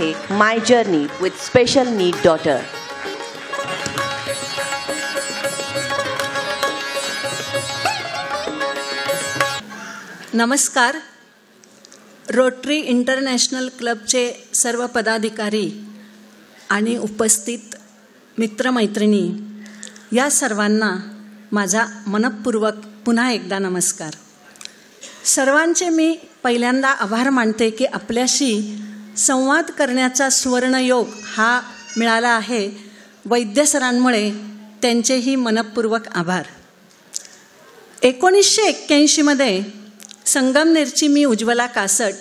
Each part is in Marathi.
आहे my journey with special need daughter नमस्कार. रोटरी इंटरनॅशनल क्लबचे सर्व पदाधिकारी आणि उपस्थित मित्रमैत्रिणी या सर्वांना माझा मनपूर्वक पुन्हा एकदा नमस्कार. सर्वांचे मी पहिल्यांदा आभार मानते की आपल्याशी संवाद करण्याचा सुवर्णयोग हा मिळाला आहे. वैद्य सरांमुळे त्यांचेही मनपूर्वक आभार. एकोणीसशे एक्क्याऐंशीमध्ये संगमनेरची मी उज्ज्वला कासट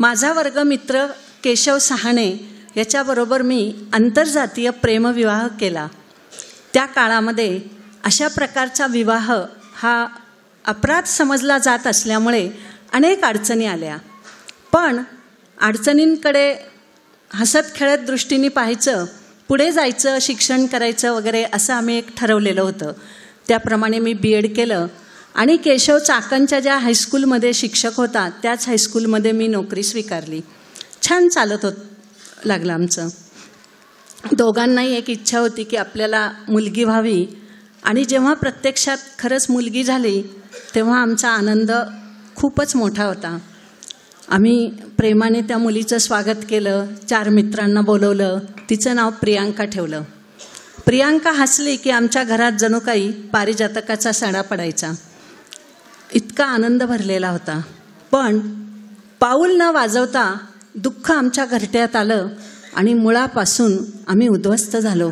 माझा वर्गमित्र केशव सहाणे याच्याबरोबर मी आंतरजातीय प्रेमविवाह केला. त्या काळामध्ये अशा प्रकारचा विवाह हा अपराध समजला जात असल्यामुळे अनेक अडचणी आल्या. पण अडचणींकडे हसत खेळत दृष्टीने पाहायचं पुढे जायचं शिक्षण करायचं वगैरे असं आम्ही एक ठरवलेलं होतं. त्याप्रमाणे मी बी एड केलं. आणि केशव चाकणच्या ज्या हायस्कूलमध्ये शिक्षक होता त्याच हायस्कूलमध्ये मी नोकरी स्वीकारली. छान चालत होत लागलं आमचं. दोघांनाही एक इच्छा होती की आपल्याला मुलगी व्हावी. आणि जेव्हा प्रत्यक्षात खरंच मुलगी झाली तेव्हा आमचा आनंद खूपच मोठा होता. आम्ही प्रेमाने त्या मुलीचं स्वागत केलं चार मित्रांना बोलवलं तिचं नाव प्रियांका ठेवलं. प्रियांका हसली की आमच्या घरात जणू काही पारिजातकाचा सडा पडायचा. इतका आनंद भरलेला होता. पण पाऊल न वाजवता दुःख आमच्या घरट्यात आलं आणि मुळापासून आम्ही उद्ध्वस्त झालो.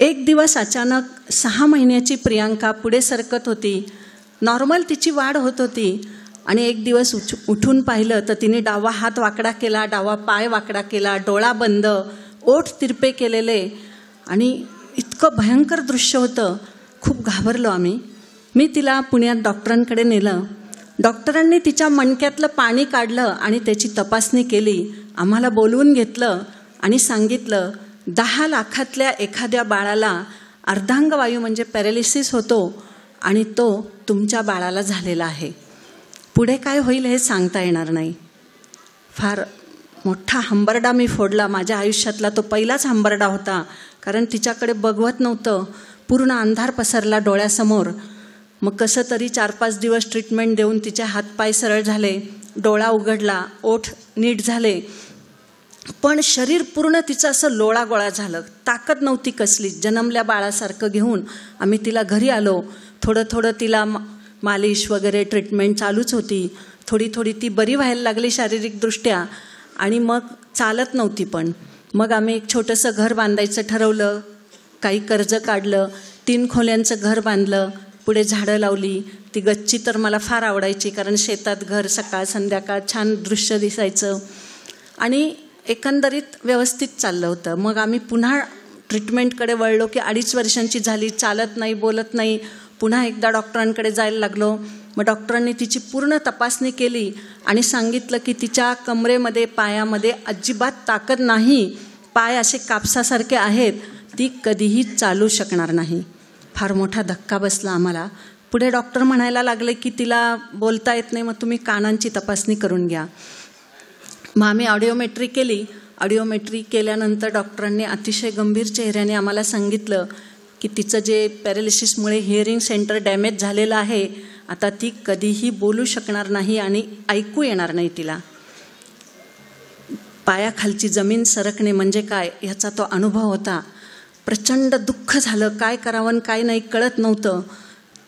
एक दिवस अचानक सहा महिन्याची प्रियांका पुढे सरकत होती. नॉर्मल तिची वाढ होत होती. आणि एक दिवस उच उठून पाहिलं तर तिने डावा हात वाकडा केला डावा पाय वाकडा केला डोळा बंद ओठ तिरपे केलेले आणि इतकं भयंकर दृश्य होतं. खूप घाबरलो आम्ही. मी तिला पुण्यात डॉक्टरांकडे नेलं. डॉक्टरांनी तिच्या मणक्यातलं पाणी काढलं आणि त्याची तपासणी केली. आम्हाला बोलवून घेतलं आणि सांगितलं दहा लाखातल्या एखाद्या बाळाला अर्धांगवायू म्हणजे पॅरालिसिस होतो आणि तो तुमच्या बाळाला झालेला आहे. पुढे काय होईल हे सांगता येणार नाही. फार मोठा हंबरडा मी फोडला. माझ्या आयुष्यातला तो पहिलाच हंबरडा होता. कारण तिच्याकडे बघवत नव्हतं. पूर्ण अंधार पसरला डोळ्यासमोर. मग कसं तरी चार पाच दिवस ट्रीटमेंट देऊन तिचे हातपाय सरळ झाले. डोळा उघडला. ओठ नीट झाले. पण शरीर पूर्ण तिचं असं लोळागोळा झालं. ताकद नव्हती कसली. जन्मल्या बाळासारखं घेऊन आम्ही तिला घरी आलो. थोडं थोडं तिला मालिश वगैरे ट्रीटमेंट चालूच होती. थोडी थोडी ती बरी व्हायला लागली शारीरिकदृष्ट्या आणि मग चालत नव्हती पण. मग आम्ही एक छोटंसं घर बांधायचं ठरवलं काही कर्ज काढलं तीन खोल्यांचं घर बांधलं पुढे झाडं लावली. ती गच्ची तर मला फार आवडायची कारण शेतात घर सकाळ संध्याकाळ छान दृश्य दिसायचं. आणि एकंदरीत व्यवस्थित चाललं होतं. मग आम्ही पुन्हा ट्रीटमेंटकडे वळलो की अडीच वर्षांची झाली चालत नाही बोलत नाही. पुन्हा एकदा डॉक्टरांकडे जायला लागलो. मग डॉक्टरांनी तिची पूर्ण तपासणी केली आणि सांगितलं की तिच्या कमरेमध्ये पायामध्ये अजिबात ताकद नाही. पाय असे कापसासारखे आहेत. ती कधीही चालू शकणार नाही. फार मोठा धक्का बसला आम्हाला. पुढे डॉक्टर म्हणायला लागले की तिला बोलता येत नाही मग तुम्ही कानांची तपासणी करून घ्या. मग आम्ही ऑडिओमेट्री केली. ऑडिओमेट्री केल्यानंतर डॉक्टरांनी अतिशय गंभीर चेहऱ्याने आम्हाला सांगितलं की तिचं जे पॅरालिसिसमुळे हिअरिंग सेंटर डॅमेज झालेलं आहे आता ती कधीही बोलू शकणार नाही आणि ऐकू येणार नाही तिला. पायाखालची जमीन सरकणे म्हणजे काय ह्याचा तो अनुभव होता. प्रचंड दुःख झालं काय करावं काय नाही कळत नव्हतं.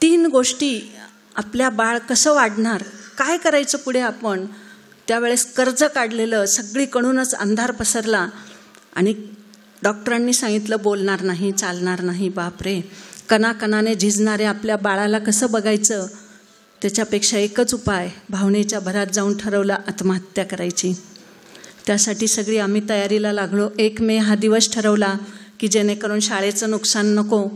तीन गोष्टी आपल्या बाळ कसं वाढणार काय करायचं पुढे आपण त्यावेळेस कर्ज काढलेलं सगळीकडूनच अंधार पसरला. आणि डॉक्टरांनी सांगितलं बोलणार नाही चालणार नाही बापरे. कणाकणाने झिजणाऱ्या आपल्या बाळाला कसं बघायचं? त्याच्यापेक्षा एकच उपाय भावनेच्या भरात जाऊन ठरवलं आत्महत्या करायची. त्यासाठी सगळी आम्ही तयारीला लागलो. एक मे हा दिवस ठरवला की जेणेकरून शाळेचं नुकसान नको.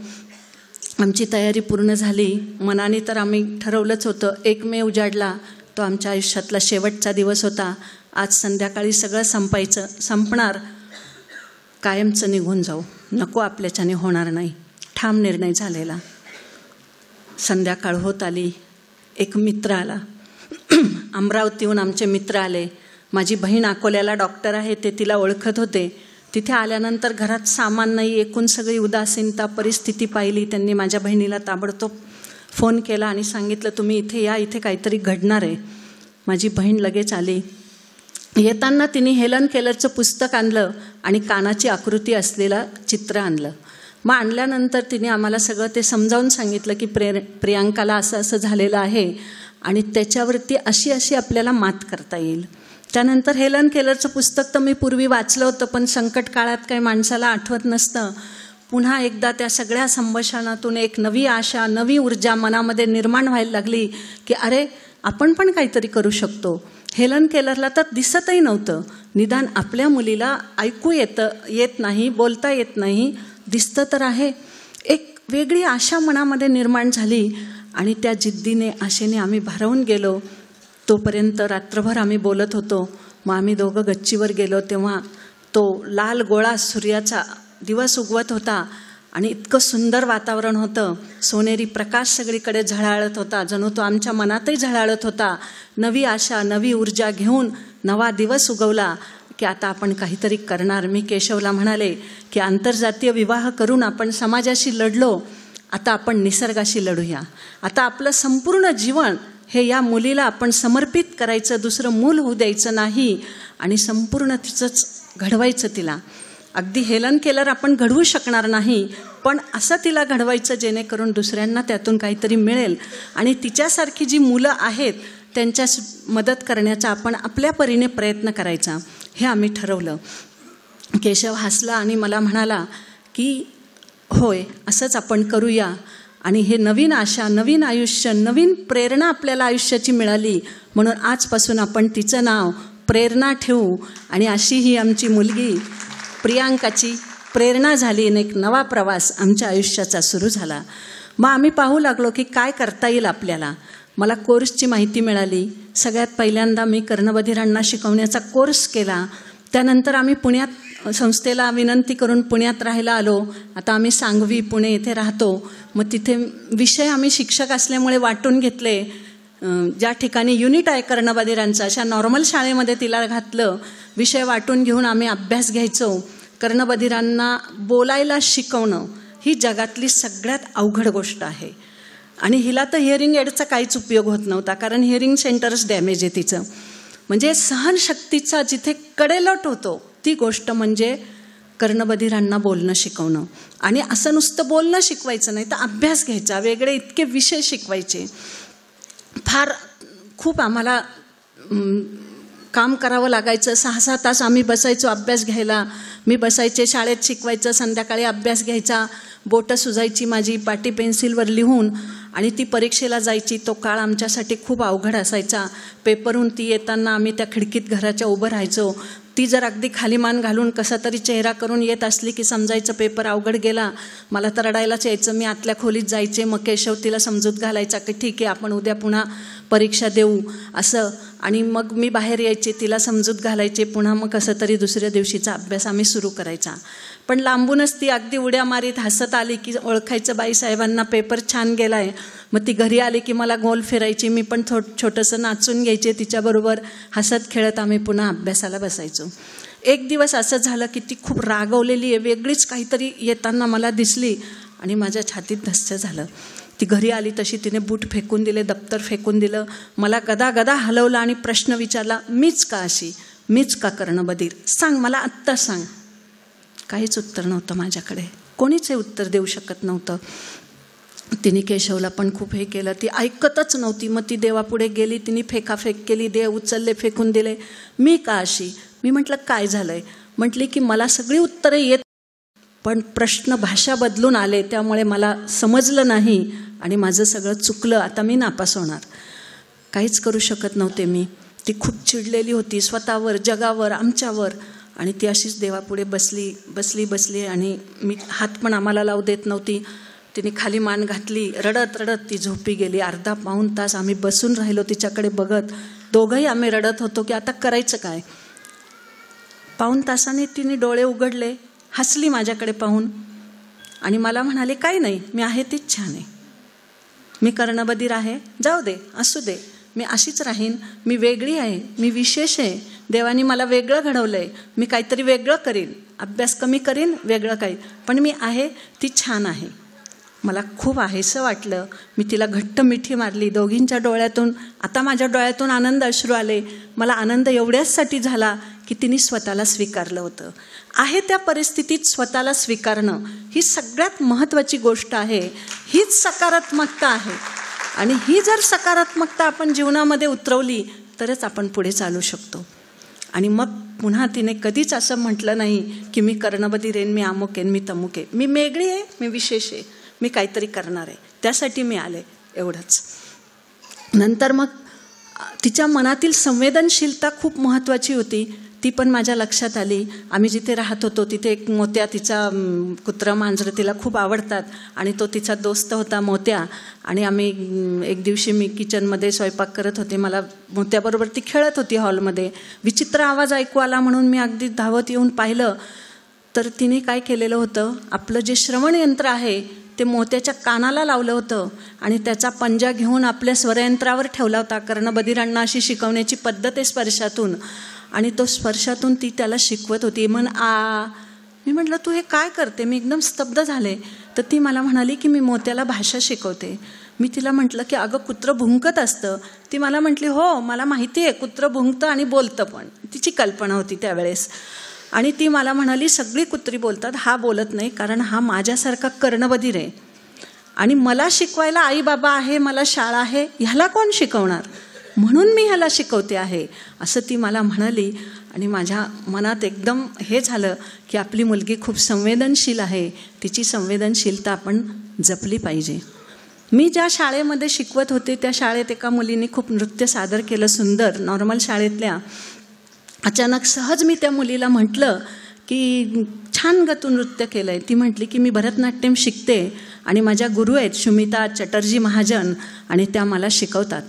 आमची तयारी पूर्ण झाली. मनाने तर आम्ही ठरवलंच होतं. एक मे उजाडला. तो आमच्या आयुष्यातला शेवटचा दिवस होता. आज संध्याकाळी सगळं संपायचं संपणार. कायमचं निघून जाऊ. नको आपल्याच्याने होणार नाही. ठाम निर्णय झालेला. संध्याकाळ होत आली. एक मित्र आला. अमरावतीहून आमचे मित्र आले. माझी बहीण अकोल्याला डॉक्टर आहे ते तिला ओळखत होते. तिथे आल्यानंतर घरात सामान नाही एकूण सगळी उदासीनता परिस्थिती पाहिली. त्यांनी माझ्या बहिणीला ताबडतोब फोन केला आणि सांगितलं तुम्ही इथे या इथे काहीतरी घडणार आहे. माझी बहीण लगेच आली. येताना तिने हेलन केलरचं पुस्तक आणलं आणि कानाची आकृती असलेलं चित्र आणलं. मग आणल्यानंतर तिने आम्हाला सगळं ते समजावून सांगितलं की प्रे प्रियांकाला असं असं झालेलं आहे आणि त्याच्यावरती अशी अशी आपल्याला मात करता येईल. त्यानंतर हेलन केलरचं पुस्तक तर मी पूर्वी वाचलं होतं पण संकट काळात काही माणसाला आठवत नसतं. पुन्हा एकदा त्या सगळ्या संभाषणातून एक नवी आशा नवी ऊर्जा मनामध्ये निर्माण व्हायला लागली की अरे आपण पण काहीतरी करू शकतो. हेलन केलरला तर दिसतही नव्हतं. निदान आपल्या मुलीला ऐकू येतं येत नाही बोलता येत नाही. दिसतं तर आहे. एक वेगळी आशा मनामध्ये निर्माण झाली आणि त्या जिद्दीने आशेने आम्ही भारावून गेलो. तोपर्यंत रात्रभर आम्ही बोलत होतो. मग आम्ही दोघं गच्चीवर गेलो तेव्हा तो लाल गोळा सूर्याचा दिवस उगवत होता. आणि इतकं सुंदर वातावरण होतं. सोनेरी प्रकाश सगळीकडे झळाळत होता. जणू तो आमच्या मनातही झळाळत होता. नवी आशा नवी ऊर्जा घेऊन नवा दिवस उगवला की आता आपण काहीतरी करणार. मी केशवला म्हणाले की आंतरजातीय विवाह करून आपण समाजाशी लढलो आता आपण निसर्गाशी लढूया. आता आपलं संपूर्ण जीवन हे या मुलीला आपण समर्पित करायचं दुसरं मूल होऊ द्यायचं नाही आणि संपूर्ण तिचंच घडवायचं तिला. अगदी हेलन केलर आपण घडवू शकणार नाही पण असं तिला घडवायचं जेणेकरून दुसऱ्यांना त्यातून काहीतरी मिळेल. आणि तिच्यासारखी जी मुलं आहेत त्यांच्या मदत करण्याचा आपण आपल्या परीने प्रयत्न करायचा हे आम्ही ठरवलं. केशव हसला आणि मला म्हणाला की होय असंच आपण करूया. आणि हे नवीन आशा नवीन आयुष्य नवीन प्रेरणा आपल्याला आयुष्याची मिळाली. म्हणून आजपासून आपण तिचं नाव प्रेरणा ठेवू. आणि अशी ही आमची मुलगी प्रियांकाची प्रेरणा झाली आणि एक नवा प्रवास आमच्या आयुष्याचा सुरू झाला. मग आम्ही पाहू लागलो की काय करता येईल आपल्याला. मला कोर्सची माहिती मिळाली. सगळ्यात पहिल्यांदा मी कर्णबधिरांना शिकवण्याचा कोर्स केला. त्यानंतर आम्ही पुण्यात संस्थेला विनंती करून पुण्यात राहायला आलो. आता आम्ही सांगवी पुणे येथे राहतो. मग तिथे विषय आम्ही शिक्षक असल्यामुळे वाटून घेतले. ज्या ठिकाणी युनिट आहे कर्णबधिरांचा अशा नॉर्मल शाळेमध्ये तिला घातलं विषय वाटून घेऊन आम्ही अभ्यास घ्यायचो. कर्णबधिरांना बोलायला शिकवणं ही जगातली सगळ्यात अवघड गोष्ट आहे. आणि हिला तर हिअरिंग एडचा काहीच उपयोग होत नव्हता कारण हिअरिंग सेंटरच डॅमेज आहे तिचं. म्हणजे सहनशक्तीचा जिथे कडेलट होतो ती गोष्ट म्हणजे कर्णबधिरांना बोलणं शिकवणं. आणि असं नुसतं बोलणं शिकवायचं नाही तर अभ्यास घ्यायचा वेगळे इतके विषय शिकवायचे. फार खूप आम्हाला काम करावं लागायचं. सहा सहा तास आम्ही बसायचो अभ्यास घ्यायला. मी बसायचे शाळेत शिकवायचं संध्याकाळी अभ्यास घ्यायचा. बोटं सुजायची माझी पाटी पेन्सिलवर लिहून आणि ती परीक्षेला जायची. तो काळ आमच्यासाठी खूप अवघड असायचा. पेपरहून ती येताना आम्ही त्या खिडकीत घराच्या उभं राहायचो. ती जर अगदी खाली मान घालून कसा तरी चेहरा करून येत असली की समजायचं पेपर अवघड गेला मला तर रडायलाच यायचं. मी आतल्या खोलीत जायचे मग केशव तिला समजूत घालायचा की ठीक आहे आपण उद्या पुन्हा परीक्षा देऊ असं. आणि मग मी बाहेर यायचे तिला समजूत घालायचे पुन्हा मग कसं तरी दुसऱ्या दिवशीचा अभ्यास आम्ही सुरू करायचा. पण लांबूनच ती अगदी उड्या मारीत हसत आली की ओळखायचं बाईसाहेबांना पेपर छान गेला आहे मग ती घरी आली की मला गोल फिरायची मी पण थो छोटंसं नाचून घ्यायचे तिच्याबरोबर हसत खेळत आम्ही पुन्हा अभ्यासाला बसायचो. एक दिवस असं झालं की ती खूप रागवलेली आहे वेगळीच काहीतरी येताना मला दिसली आणि माझ्या छातीत धस्य झालं. ती घरी आली तशी तिने बूट फेकून दिले दप्तर फेकून दिलं. मला गदा गदा हलवलं आणि प्रश्न विचारला मीच का अशी? मीच का करणं बधीर सांग मला आत्ता सांग. काहीच उत्तर नव्हतं माझ्याकडे. कोणीच हे उत्तर देऊ शकत नव्हतं. तिने केशवला पण खूप हे केलं. ती ऐकतच नव्हती. मग ती देवापुढे गेली तिने फेकाफेक केली देव उचलले फेकून दिले. मी का अशी? मी म्हटलं काय झालंय? म्हटली की मला सगळी उत्तरं येत पण प्रश्न भाषा बदलून आले त्यामुळे मला समजलं नाही आणि माझं सगळं चुकलं. आता मी नापास होणार. काहीच करू शकत नव्हते मी. ती खूप चिडलेली होती. स्वतःवर जगावर आमच्यावर. आणि ती अशीच देवापुढे बसली बसली बसली आणि मी हात पण आम्हाला लावू देत नव्हती. तिने खाली मान घातली रडत रडत ती झोपी गेली. अर्धा पाऊन तास आम्ही बसून राहिलो तिच्याकडे बघत. दोघंही आम्ही रडत होतो की आता करायचं काय? पाऊन तासाने तिने डोळे उघडले हसली माझ्याकडे पाहून आणि मला म्हणाले काही नाही मी आहे तीच छान आहे. मी कर्णबधीर आहे जाऊ दे असू दे. मी अशीच राहीन मी वेगळी आहे मी विशेष आहे. देवानी मला वेगळं घडवलं आहे मी काहीतरी वेगळं करीन. अभ्यास कमी करीन वेगळं काही. पण मी आहे ती छान आहे. मला खूप आहेसं वाटलं. मी तिला घट्ट मिठी मारली. दोघींच्या डोळ्यातून आता माझ्या डोळ्यातून आनंद अश्रू आले. मला आनंद एवढ्याचसाठी झाला की तिने स्वतःला स्वीकारलं होतं. आहे त्या परिस्थितीत स्वतःला स्वीकारणं ही सगळ्यात महत्त्वाची गोष्ट आहे. हीच सकारात्मकता आहे. आणि ही जर सकारात्मकता आपण जीवनामध्ये उतरवली तरच आपण पुढे चालू शकतो. आणि मग पुन्हा तिने कधीच असं म्हटलं नाही की मी कर्णबधीर रेन मी अमुक मी तमुक मी वेगळी आहे मी विशेष आहे मी काहीतरी करणार आहे. त्यासाठी मी आले एवढंच. नंतर मग तिच्या मनातील संवेदनशीलता खूप महत्त्वाची होती. ती पण माझ्या लक्षात आली. आम्ही जिथे राहत होतो तिथे एक मोत्या तिचा कुत्रा मांजरं तिला खूप आवडतात आणि तो तिचा दोस्त होता मोत्या. आणि आम्ही एक दिवशी मी किचनमध्ये स्वयंपाक करत होते. मला मोत्याबरोबर ती खेळत होती हॉलमध्ये. विचित्र आवाज ऐकू आला म्हणून मी अगदी धावत येऊन पाहिलं. तर तिने काय केलेलं होतं? आपलं जे श्रवण यंत्र आहे ते मोत्याच्या कानाला लावलं होतं आणि त्याचा पंजा घेऊन आपल्या स्वरयंत्रावर ठेवला होता. कारण बधिरांना अशी शिकवण्याची पद्धत आहे स्पर्शातून. आणि तो स्पर्शातून ती त्याला शिकवत होती. मन आ मी म्हटलं तू हे काय करते? मी एकदम स्तब्ध झाले. तर ती मला म्हणाली की मी मोत्याला भाषा शिकवते. मी तिला म्हटलं की अगं कुत्रं भुंकत असतं. ती मला म्हटली हो मला माहिती आहे कुत्रं भुंकतं आणि बोलतं पण. तिची कल्पना होती त्यावेळेस. आणि ती मला म्हणाली सगळी कुत्री बोलतात हा बोलत नाही कारण हा माझ्यासारखा कर्णबधीर आहे आणि मला शिकवायला आई बाबा आहे मला शाळा आहे ह्याला कोण शिकवणार? म्हणून मी ह्याला शिकवते आहे. असं ती मला म्हणाली आणि माझ्या मनात एकदम हे झालं की आपली मुलगी खूप संवेदनशील आहे. तिची संवेदनशीलता आपण जपली पाहिजे. मी ज्या शाळेमध्ये शिकवत होते त्या शाळेत एका मुलीने खूप नृत्य सादर केलं सुंदर नॉर्मल शाळेतल्या. अचानक सहज मी त्या मुलीला म्हटलं की छान ग तू नृत्य केलं आहे ती म्हटली की मी भरतनाट्यम शिकते आणि माझ्या गुरु आहेत सुमिता चटर्जी महाजन आणि त्या मला शिकवतात.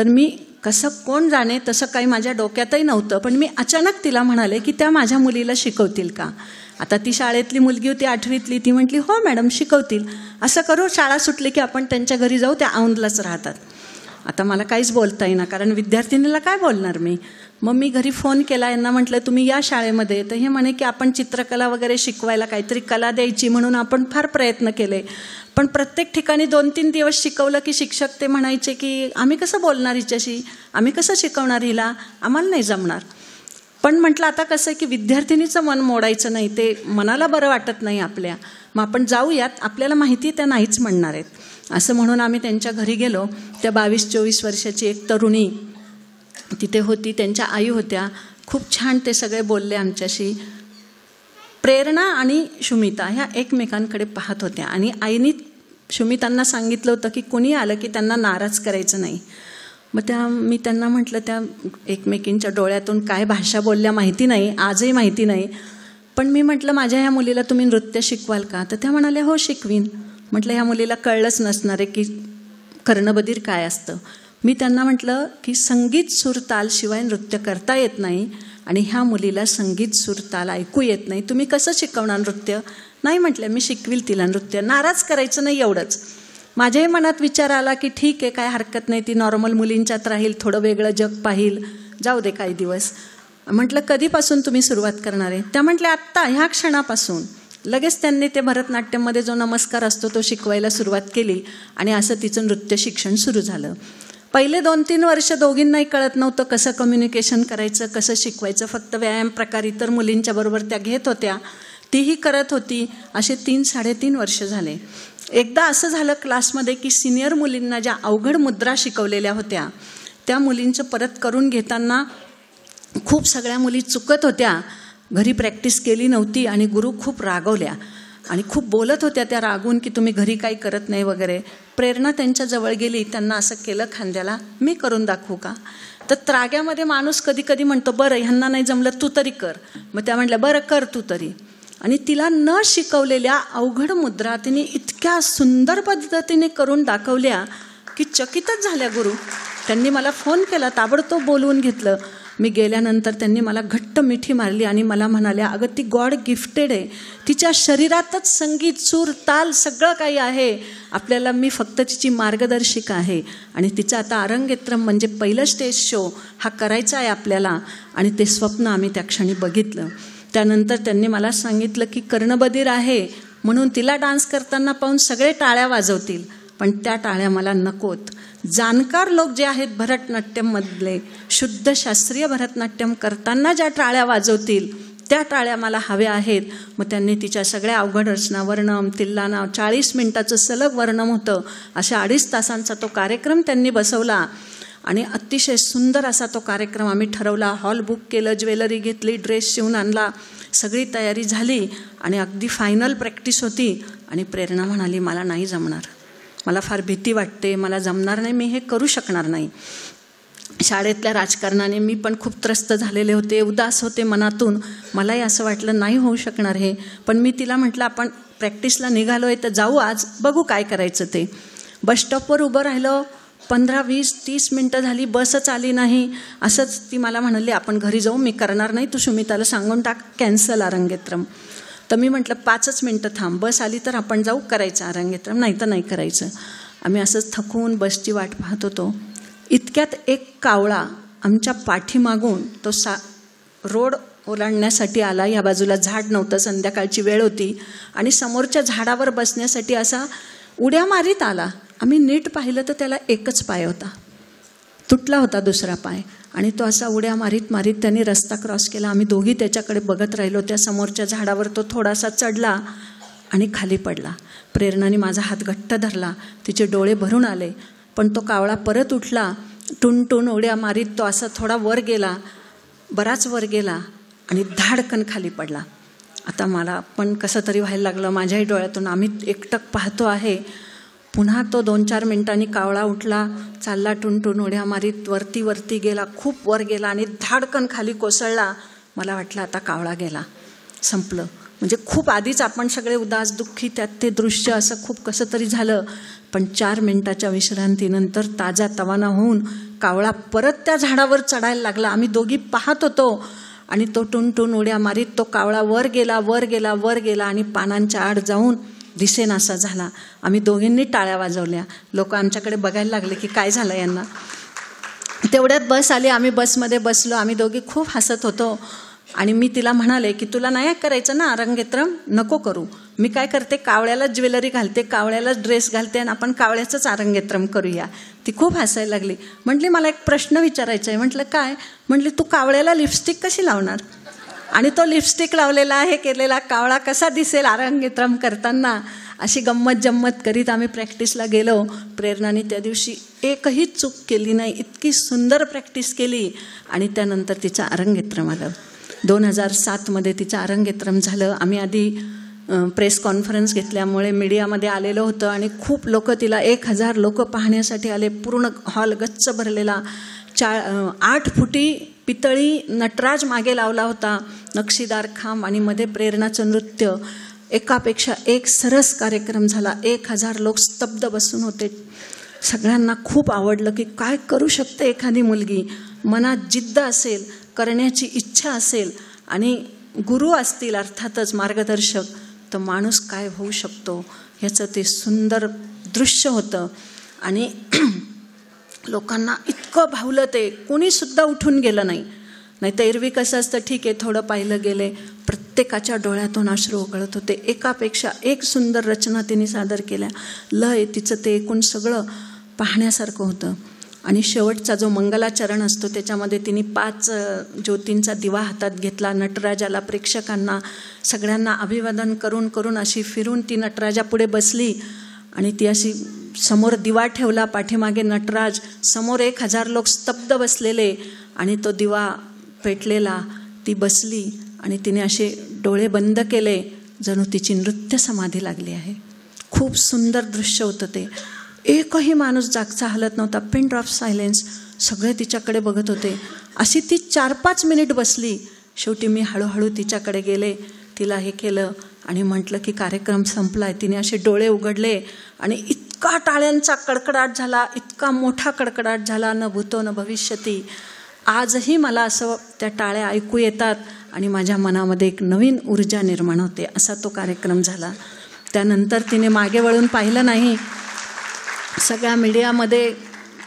तर मी कसं कोण जाणे तसं काही माझ्या डोक्यातही नव्हतं. पण मी अचानक तिला म्हणाले की त्या माझ्या मुलीला शिकवतील का? आता ती शाळेतली मुलगी होती आठवीतली. ती म्हटली हो मॅडम शिकवतील. असं करू शाळा सुटली की आपण त्यांच्या घरी जाऊ त्या औंधलाच राहतात. आता मला काहीच बोलता येईना कारण विद्यार्थिनीला काय बोलणार मी? मग मी घरी फोन केला यांना म्हटलं तुम्ही या शाळेमध्ये. तर हे म्हणे की आपण चित्रकला वगैरे शिकवायला काहीतरी कला द्यायची म्हणून आपण फार प्रयत्न केले. पण प्रत्येक ठिकाणी दोन तीन दिवस शिकवलं की शिक्षक ते म्हणायचे की आम्ही कसं बोलणार हिच्याशी? आम्ही कसं शिकवणार हिला? आम्हाला नाही जमणार. पण म्हटलं आता कसं आहे की विद्यार्थिनीचं मन मोडायचं नाही ते मनाला बरं वाटत नाही आपल्या. मग आपण जाऊयात आपल्याला माहिती त्या नाहीच म्हणणार आहेत. असं म्हणून आम्ही त्यांच्या घरी गेलो. त्या बावीस चोवीस वर्षाची एक तरुणी तिथे होती त्यांच्या आई होत्या. खूप छान ते सगळे बोलले आमच्याशी. प्रेरणा आणि शुमिता ह्या एकमेकांकडे पाहत होत्या. आणि आईनी शुमितांना सांगितलं होतं की कोणी आलं की त्यांना नाराज करायचं नाही. मग त्या मी त्यांना म्हटलं त्या एकमेकींच्या डोळ्यातून काय भाषा बोलल्या माहिती नाही आजही माहिती नाही. पण मी म्हटलं माझ्या ह्या मुलीला तुम्ही नृत्य शिकवाल का? तर त्या म्हणाल्या हो शिकवीन. म्हटलं ह्या मुलीला कळलंच नसणार आहे की कर्णबधीर काय असतं. मी त्यांना म्हटलं की संगीत सूर शिवाय नृत्य करता येत नाही. आणि ह्या मुलीला संगीत सूर ऐकू येत नाही. तुम्ही कसं शिकवणार नृत्य? नाही म्हटलं मी शिकविल तिला नृत्य. नाराज करायचं नाही एवढंच. माझ्याही मनात विचार आला की ठीक आहे काय हरकत नाही ती नॉर्मल मुलींच्यात राहील थोडं वेगळं जग पाहिल. जाऊ दे काही दिवस. म्हटलं कधीपासून तुम्ही सुरुवात करणार आहे? त्या म्हटल्या आत्ता ह्या क्षणापासून. लगेच त्यांनी ते भरतनाट्यममध्ये जो नमस्कार असतो तो शिकवायला सुरुवात केली आणि असं तिचं नृत्य शिक्षण सुरू झालं. पहिले दोन तीन वर्ष दोघींनाही कळत नव्हतं कसं कम्युनिकेशन करायचं कसं शिकवायचं. फक्त व्यायाम प्रकार इतर मुलींच्या बरोबर त्या घेत होत्या. तीही करत होती. असे तीन साडेतीन वर्ष झाले. एकदा असं झालं क्लासमध्ये की सिनियर मुलींना ज्या अवघड मुद्रा शिकवलेल्या होत्या त्या मुलींचं परत करून घेताना खूप सगळ्या मुली चुकत होत्या. घरी प्रॅक्टिस केली नव्हती आणि गुरु खूप रागवल्या. आणि खूप बोलत होत्या त्या रागून की तुम्ही घरी काही करत नाही वगैरे. प्रेरणा त्यांच्याजवळ गेली त्यांना असं केलं खांद्याला मी करून दाखवू का? तर त्राग्यामध्ये माणूस कधी कधी म्हणतो बरं ह्यांना नाही जमलं तू तरी कर. मग त्या म्हटल्या बरं कर तू तरी. आणि तिला न शिकवलेल्या अवघड मुद्रा तिने इतक्या सुंदर पद्धतीने करून दाखवल्या की चकितच झाल्या गुरु. त्यांनी मला फोन केला ताबडतोब बोलवून घेतलं. मी गेल्यानंतर त्यांनी मला घट्ट मिठी मारली आणि मला म्हणाल्या अगं ती गॉड गिफ्टेड आहे. तिच्या शरीरातच संगीत सूर ताल सगळं काही आहे. आपल्याला मी फक्त तिची मार्गदर्शिका आहे. आणि तिचं आता अरंगेत्रम म्हणजे पहिलं स्टेज शो हा करायचा आहे आपल्याला. आणि ते स्वप्न आम्ही त्या क्षणी बघितलं. त्यानंतर त्यांनी मला सांगितलं की कर्णबधीर आहे. म्हणून तिला डान्स करताना पाहून सगळे टाळ्या वाजवतील. पण त्या टाळ्या मला नकोत. जाणकार लोक जे आहेत भरतनाट्यममधले शुद्ध शास्त्रीय भरतनाट्यम करताना ज्या टाळ्या वाजवतील त्या टाळ्या मला हव्या आहेत. मग त्यांनी तिच्या सगळ्या अवघड रचना वर्णम तिल्लाना चाळीस मिनिटाचं सलग वर्णम होतं. अशा अडीच तासांचा तो कार्यक्रम त्यांनी बसवला. आणि अतिशय सुंदर असा तो कार्यक्रम आम्ही ठरवला. हॉल बुक केलं ज्वेलरी घेतली ड्रेस शिवून आणला. सगळी तयारी झाली आणि अगदी फायनल प्रॅक्टिस होती. आणि प्रेरणा म्हणाली मला नाही जमणार. मला फार भीती वाटते मला जमणार नाही मी हे करू शकणार नाही. शाळेतल्या राजकारणाने मी पण खूप त्रस्त झालेले होते उदास होते मनातून. मलाही असं वाटलं नाही होऊ शकणार हे. पण मी तिला म्हटलं आपण प्रॅक्टिसला निघालो आहे तर जाऊ आज बघू काय करायचं ते. बस स्टॉपवर उभं राहिलं पंधरा वीस तीस मिनटं झाली बसच आली नाही. असंच ती मला म्हणाली आपण घरी जाऊ मी करणार नाही तू सुमिताला सांगून टाक कॅन्सल आरंगेत्रम. तर मी म्हटलं पाचच मिनटं थांब. बस आली तर आपण जाऊ करायचं अरंगेत्रम. नाही तर नाही करायचं. आम्ही असंच थकून बसची वाट पाहत होतो. इतक्यात एक कावळा आमच्या पाठीमागून तो सा रोड ओलांडण्यासाठी आला. या बाजूला झाड नव्हतं. संध्याकाळची वेळ होती. आणि समोरच्या झाडावर बसण्यासाठी असा उड्या मारीत आला. आम्ही नीट पाहिलं तर त्याला एकच पाय होता. तुटला होता दुसरा पाय. आणि तो असा उड्या मारीत मारीत त्यांनी रस्ता क्रॉस केला. आम्ही दोघी त्याच्याकडे बघत राहिलो. त्या समोरच्या झाडावर तो थोडासा चढला आणि खाली पडला. प्रेरणाने माझा हात घट्ट धरला. तिचे डोळे भरून आले. पण तो कावळा परत उठला. टुन उड्या मारीत तो असा थोडा वर गेला. बराच वर गेला आणि धाडकन खाली पडला. आता मला पण कसं तरी व्हायला लागलं. माझ्याही डोळ्यातून. आम्ही एकटक पाहतो आहे. पुन्हा तो दोन चार मिनिटांनी कावळा उठला चालला टुनटुन उड्या मारीत वरती वरती गेला खूप वर गेला आणि धाडकन खाली कोसळला. मला वाटलं आता कावळा गेला. संपलं. म्हणजे खूप आधीच आपण सगळे उदास दुःखी त्यात ते दृश्य असं खूप कसं तरी झालं. पण चार मिनिटाच्या विश्रांतीनंतर ताजा तवाना होऊन कावळा परत त्या झाडावर चढायला लागला. आम्ही दोघी पाहत होतो. आणि तो टुनटुन उड्या मारीत तो कावळा वर गेला वर गेला वर गेला आणि पानांच्या आड जाऊन दिसेनासा झाला. आम्ही दोघींनी टाळ्या वाजवल्या. लोक आमच्याकडे बघायला लागले की काय झालं यांना. तेवढ्यात बस आली. आम्ही बसमध्ये बसलो. आम्ही दोघी खूप हसत होतो. आणि मी तिला म्हणाले की तुला नाही करायचं ना अरंगेत्रम? नको करू. मी काय करते? कावळ्याला ज्वेलरी घालते कावळ्याला ड्रेस घालते आणि आपण कावळ्याचंच अरंगेत्रम करूया. ती खूप हसायला लागली. म्हटली मला एक प्रश्न विचारायचा आहे म्हटलं काय? म्हटली तू कावळ्याला लिपस्टिक कशी लावणार? आणि तो लिपस्टिक लावलेला हे केलेला कावळा कसा दिसेल आरंगित्रम करताना अशी गंमत जम्मत करीत आम्ही प्रॅक्टिसला गेलो. प्रेरणाने त्या दिवशी एकही चूक केली नाही इतकी सुंदर प्रॅक्टिस केली आणि त्यानंतर तिचं अरंगेत्रम आलं. दोन हजार सातमध्ये तिचं अरंगेत्रम झालं. आम्ही आधी प्रेस कॉन्फरन्स घेतल्यामुळे मीडियामध्ये आलेलं होतं आणि खूप लोक तिला एक हजार लोक पाहण्यासाठी आले. पूर्ण हॉल गच्च भरलेला. चा आठ फुटी पितळी नटराज मागे लावला होता. नक्षीदार खांब आणि मध्ये प्रेरणाचं नृत्य. एकापेक्षा एक सरस कार्यक्रम झाला. एक हजार लोक स्तब्ध बसून होते. सगळ्यांना खूप आवडलं की काय करू शकते एखादी मुलगी? मनात जिद्द असेल करण्याची इच्छा असेल आणि गुरु असतील अर्थातच मार्गदर्शक तर माणूस काय होऊ शकतो? ह्याचं ते सुंदर दृश्य होतं. आणि लोकांना इतकं भावलं ते. कोणीसुद्धा उठून गेलं नाही. नाही तर एरवी कसं असतं? ठीक आहे थोडं पाहिलं गेले. प्रत्येकाच्या डोळ्यातून अश्रू उकळत होते. एकापेक्षा एक सुंदर रचना तिने सादर केल्या. लय तिचं ते एकूण सगळं पाहण्यासारखं होतं. आणि शेवटचा जो मंगलाचरण असतो त्याच्यामध्ये तिने पाच ज्योतींचा दिवा हातात घेतला. नटराजाला प्रेक्षकांना सगळ्यांना अभिवादन करून करून अशी फिरून ती नटराजापुढे बसली. आणि ती अशी समोर दिवा ठेवला पाठीमागे नटराज समोर एक हजार लोक स्तब्ध बसलेले आणि तो दिवा पेटलेला ती बसली आणि तिने असे डोळे बंद केले जणू तिची नृत्य समाधी लागली आहे. खूप सुंदर दृश्य होतं ते. एकही माणूस जागचा हलत नव्हता. पिन ड्रॉप सायलेन्स सगळे तिच्याकडे बघत होते. अशी ती चार पाच मिनिट बसली. शेवटी मी हळूहळू तिच्याकडे गेले. तिला हे केलं. आणि म्हटलं की कार्यक्रम संपलाय. तिने असे डोळे उघडले आणि इतका टाळ्यांचा कडकडाट झाला इतका मोठा कडकडाट झाला न भूतो न भविष्यती. आजही मला असं त्या टाळ्या ऐकू येतात आणि माझ्या मनामध्ये एक नवीन ऊर्जा निर्माण होते असा तो कार्यक्रम झाला. त्यानंतर तिने मागे वळून पाहिलं नाही. सगळ्या मीडियामध्ये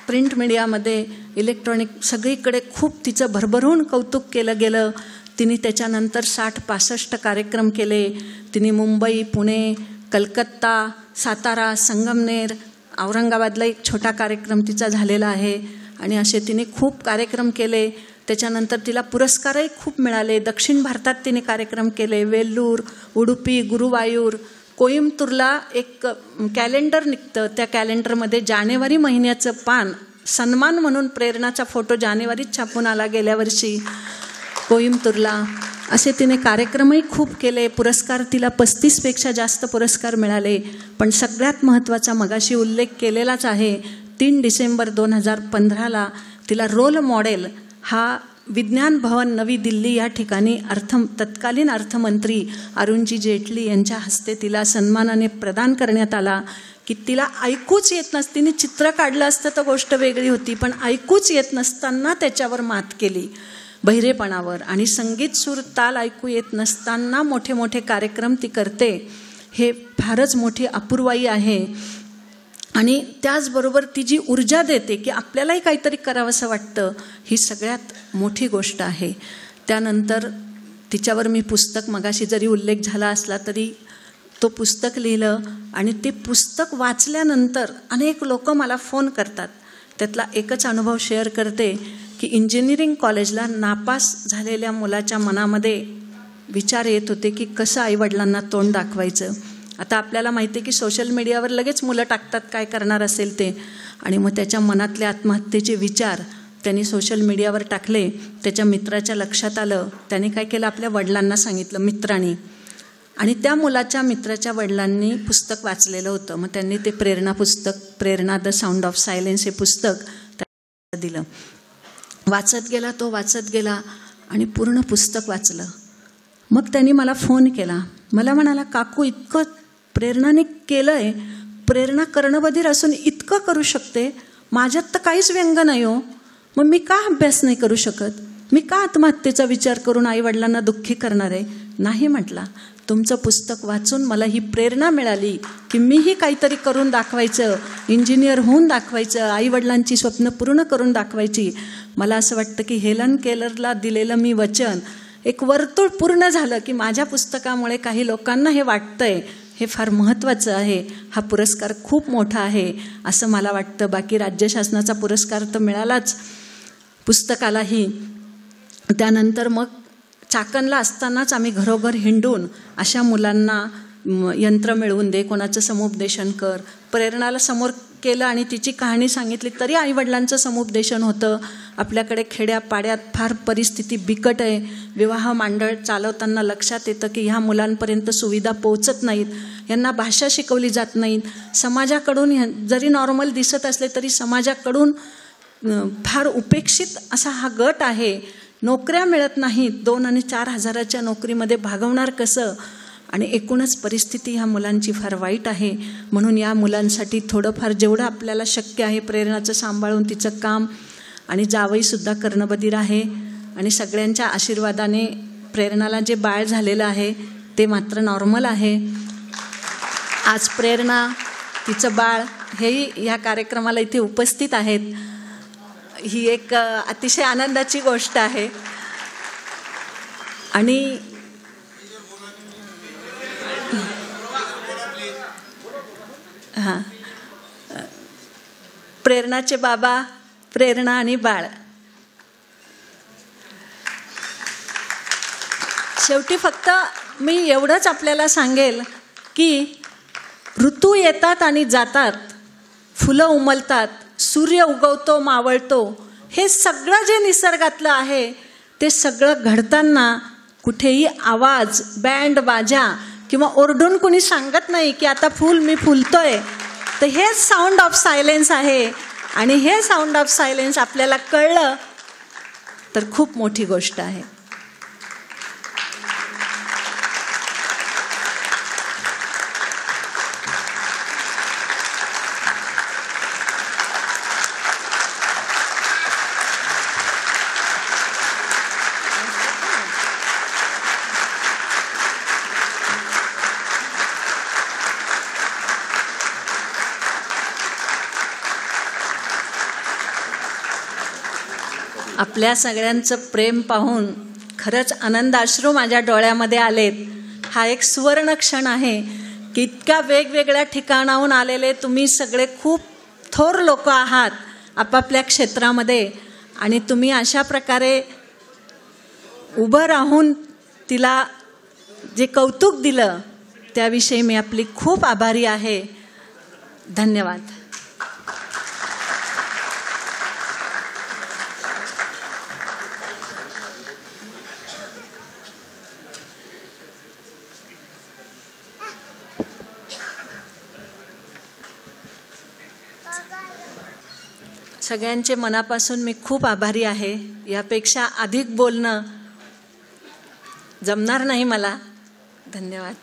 प्रिंट मीडियामध्ये इलेक्ट्रॉनिक सगळीकडे खूप तिचं भरभरून कौतुक केलं गेलं. तिने त्याच्यानंतर साठ पासष्ट कार्यक्रम केले. तिने मुंबई पुणे कलकत्ता सातारा संगमनेर औरंगाबादला एक छोटा कार्यक्रम तिचा झालेला आहे. आणि असे तिने खूप कार्यक्रम केले. त्याच्यानंतर तिला पुरस्कारही खूप मिळाले. दक्षिण भारतात तिने कार्यक्रम केले. वेल्लूर उडुपी गुरुवायूर कोईमतूरला एक कॅलेंडर निघतं. त्या कॅलेंडरमध्ये जानेवारी महिन्याचं पान सन्मान म्हणून प्रेरणाचा फोटो जानेवारीत छापून आला गेल्या वर्षी. कोईमतूरला असे तिने कार्यक्रमही खूप केले. पुरस्कार तिला पस्तीसपेक्षा जास्त पुरस्कार मिळाले. पण सगळ्यात महत्त्वाचा मगाशी उल्लेख केलेलाच आहे तीन डिसेंबर दोन हजार पंधराला तिला रोल मॉडेल हा विज्ञान भवन नवी दिल्ली या ठिकाणी अर्थ तत्कालीन अर्थमंत्री अरुणजी जेटली यांच्या हस्ते तिला सन्मानाने प्रदान करण्यात आला. की तिला ऐकूच येत नसते तिने चित्र काढलं असतं तर गोष्ट वेगळी होती पण ऐकूच येत नसताना त्याच्यावर मात केली. बहिरेपणावर आणि संगीत सूर ताल ऐकू येत नसताना मोठे मोठे कार्यक्रम ती करते हे फारच मोठी अपूर्वाई आहे. आणि त्याचबरोबर ती जी ऊर्जा देते की आपल्यालाही काहीतरी करावंसं वाटतं ही सगळ्यात मोठी गोष्ट आहे. त्यानंतर तिच्यावर मी पुस्तक मगाशी जरी उल्लेख झाला असला तरी तो पुस्तक लिहिलं आणि ते पुस्तक वाचल्यानंतर अनेक लोक मला फोन करतात. त्यातला एकच अनुभव शेअर करते की इंजिनिअरिंग कॉलेजला नापास झालेल्या मुलाच्या मनामध्ये विचार येत होते की कसं आईवडिलांना तोंड दाखवायचं. आता आपल्याला माहिती आहे की सोशल मीडियावर लगेच मुलं टाकतात काय करणार असेल ते. आणि मग त्याच्या मनातले आत्महत्येचे विचार त्यांनी सोशल मीडियावर टाकले. त्याच्या मित्राच्या लक्षात आलं. त्याने काय केलं? आपल्या वडिलांना सांगितलं मित्रांनी. आणि त्या मुलाच्या मित्राच्या वडिलांनी पुस्तक वाचलेलं होतं. मग त्यांनी ते प्रेरणा पुस्तक Prerna the sound of silence हे पुस्तक दिलं. वाचत गेला तो वाचत गेला आणि पूर्ण पुस्तक वाचलं. मग त्यांनी मला फोन केला. मला म्हणाला काकू इतकं प्रेरणाने केलं आहे प्रेरणा कर्णबधीर असून इतकं करू शकते. माझ्यात तर काहीच व्यंग नाही हो. मग मी का अभ्यास नाही करू शकत? मी का आत्महत्येचा विचार करून आईवडिलांना दुःखी करणार आहे? नाही म्हटला. तुमचं पुस्तक वाचून मला ही प्रेरणा मिळाली की मीही काहीतरी करून दाखवायचं इंजिनियर होऊन दाखवायचं आईवडिलांची स्वप्न पूर्ण करून दाखवायची. मला असं वाटतं की हेलन केलरला दिलेलं मी वचन एक वर्तुळ पूर्ण झालं की माझ्या पुस्तकामुळे काही लोकांना हे वाटतंय. हे फार महत्त्वाचं आहे. हा पुरस्कार खूप मोठा आहे असं मला वाटतं. बाकी राज्य शासनाचा पुरस्कार तर मिळालाच पुस्तकालाही. त्यानंतर मग चाकणला असतानाच आम्ही घरोघर हिंडून अशा मुलांना यंत्र मिळवून दे कोणाचं समुपदेशन कर प्रेरणाला समोर केलं आणि तिची कहाणी सांगितली तरी आईवडिलांचं समुपदेशन होतं. आपल्याकडे खेड्यापाड्यात फार परिस्थिती बिकट आहे. विवाह मांडळ चालवताना लक्षात येतं की ह्या मुलांपर्यंत सुविधा पोहोचत नाहीत. यांना भाषा शिकवली जात नाहीत समाजाकडून जरी नॉर्मल दिसत असले तरी समाजाकडून फार उपेक्षित असा हा गट आहे. नोकऱ्या मिळत नाहीत. दोन आणि चार हजाराच्या नोकरीमध्ये भागवणार कसं? आणि एकूणच परिस्थिती ह्या मुलांची फार वाईट आहे. म्हणून या मुलांसाठी थोडंफार जेवढं आपल्याला शक्य आहे प्रेरणाचं सांभाळून तिचं काम आणि जावईसुद्धा कर्णबधीर आहे. आणि सगळ्यांच्या आशीर्वादाने प्रेरणाला जे बाळ झालेलं आहे ते मात्र नॉर्मल आहे. आज प्रेरणा तिचं बाळ हेही या कार्यक्रमाला इथे उपस्थित आहेत. ही एक अतिशय आनंदाची गोष्ट आहे. आणि हां. प्रेरणाचे बाबा प्रेरणा आणि बाळ. शेवटी फक्त मी एवढंच आपल्याला सांगेल की ऋतू येतात आणि जातात फुलं उमलतात सूर्य उगवतो मावळतो हे सगळं जे निसर्गातलं आहे ते सगळं घडताना कुठेही आवाज बँड बाजा किंवा ओरडून कुणी सांगत नाही की आता फूल मी फुलतोय तर हेच साऊंड ऑफ सायलेन्स आहे. आणि हे साऊंड ऑफ सायलेन्स आपल्याला कळलं तर खूप मोठी गोष्ट आहे. आपल्या सगळ्यांचं प्रेम पाहून खरंच आनंदाश्रू माझ्या डोळ्यामध्ये आलेत. हा एक सुवर्ण क्षण आहे. की इतक्या वेगवेगळ्या ठिकाणाहून आलेले तुम्ही सगळे खूप थोर लोक आहात आपापल्या क्षेत्रामध्ये आणि तुम्ही अशा प्रकारे उभं राहून तिला जे कौतुक दिलं त्याविषयी मी आपली खूप आभारी आहे. धन्यवाद. सगळ्यांचे मनापासून मी खूप आभारी आहे. यापेक्षा अधिक बोलणं जमणार नाही मला. धन्यवाद.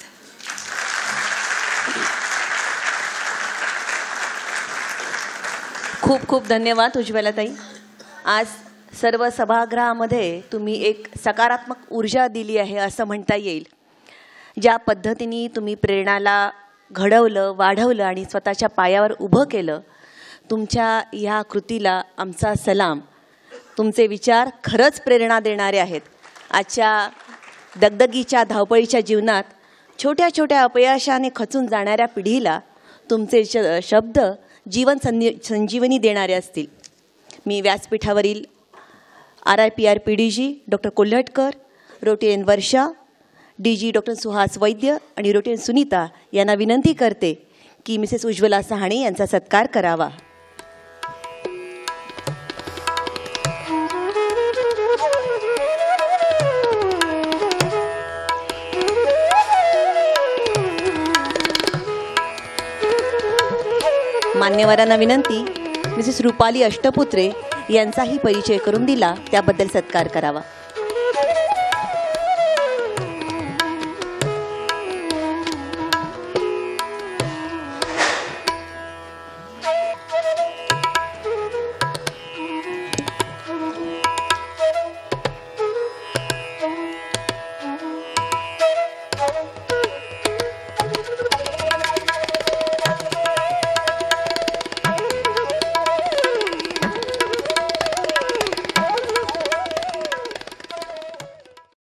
खूप खूप धन्यवाद उज्ज्वलाताई. आज सर्व सभागृहामध्ये तुम्ही एक सकारात्मक ऊर्जा दिली आहे असं म्हणता येईल. ज्या पद्धतीने तुम्ही प्रेरणाला घडवलं वाढवलं आणि स्वतःच्या पायावर उभं केलं तुमच्या ह्या कृतीला आमचा सलाम. तुमचे विचार खरंच प्रेरणा देणारे आहेत. आजच्या दगदगीच्या धावपळीच्या जीवनात छोट्या छोट्या अपयशाने खचून जाणाऱ्या पिढीला तुमचे श शब्द जीवन संनी संजीवनी देणारे असतील. मी व्यासपीठावरील R I P R P D G doctor Kolhatkar Rotarian Varsha D G doctor Suhas Vaidya आणि रोटेन सुनीता यांना विनंती करते की मिसेस उज्ज्वला सहाणे यांचा सत्कार करावा. मान्यवरांना विनंती मिसेस रुपाली अष्टपुत्रे यांचाही परिचय करून दिला त्याबद्दल सत्कार करावा.